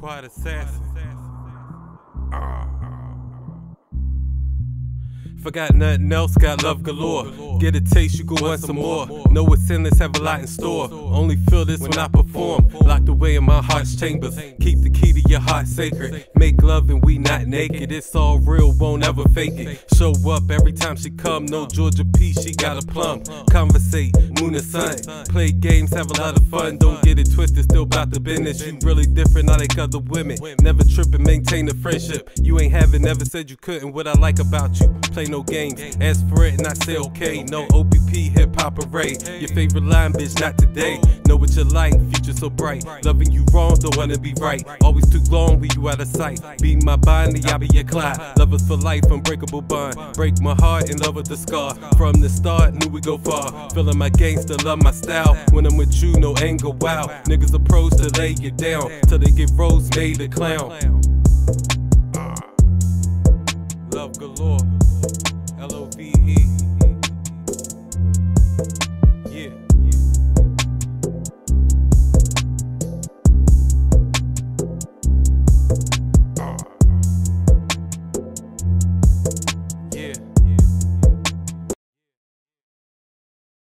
Quiet assassin. Ah, ah. Forgot nothing else, got love galore. Get a taste, you go want some more. Know what's in this, have a lot in store. Only feel this when I perform. Locked away in my heart's chambers. Keep the key to your heart sacred. Make love and we not naked. It's all real, won't ever fake it. Show up every time she come. No Georgia Peach, she got a plum. Conversate, moon and sun. Play games, have a lot of fun. Don't get it twisted, still about the business. You really different, not like other women. Never tripping, maintain a friendship. You ain't having, never said you couldn't. What I like about you, play no games. Ask for it and I say okay. No OPP, hip hop array. Your favorite line, bitch, not today. Know what you like, future so bright. Loving you wrong, don't wanna be right. Always too long, we you out of sight. Be my body, I be your Clyde. Lovers for life, unbreakable bond. Break my heart in love with the scar. From the start, knew we go far. Feeling my gangster, love my style. When I'm with you, no anger, wow. Niggas approach to lay you down. Till they get rose made a clown love galore. L O V E.